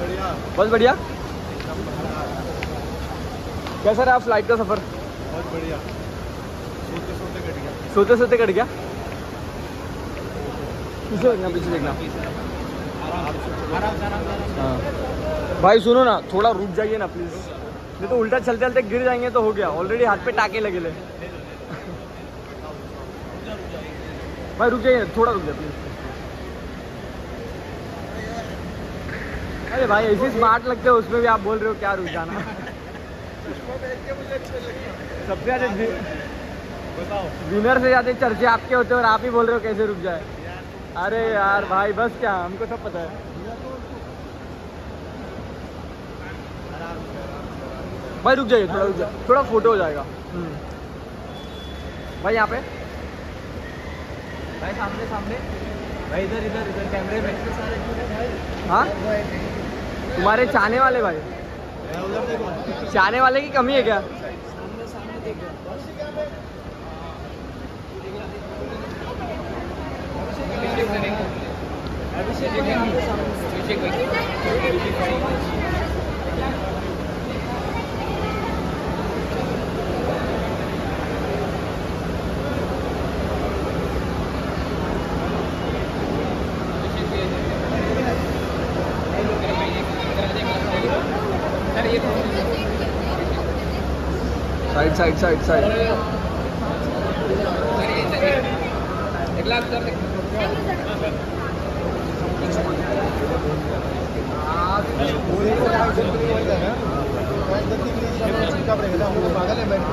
बढ़िया बस बढ़िया। कैसा रहा फ़्लाइट का सफ़र? बहुत बढ़िया। सोते सोते कट गया। सोते सोते कट गया? पीछे देखना पीछे देखना। हाँ। भाई सुनो ना थोड़ा रुक जाइए ना प्लीज़ नहीं तो उल्टा चलते चलते गिर जाएँगे तो हो गया। ऑलरेडी हाथ पे टाके लगे ले। भाई रुक जाइए थोड़ा रुक जाइए प्लीज़ अरे भाई, ऐसे स्मार्ट लगते हो, उसमें भी आप बोल रहे हो, क्या रुक जाना? सबसे ज़्यादा विनर से ज़्यादा चर्चे आपके होते हैं और आप ही बोल रहे हो कैसे रुक जाए। अरे यार भाई, बस क्या, हमको सब पता है। भाई, रुक जाइए, थोड़ा रुक जाइए, थोड़ा फ़ोटो हो जाएगा। हम्म। भाई, यहाँ पे। भाई, सामने सामने। भाई, इधर इधर इधर कैमरे में हाँ? तुम्हारे चाहने वाले भाई। चाहने वाले की कमी है क्या? साइड साइड साइड साइड पागल है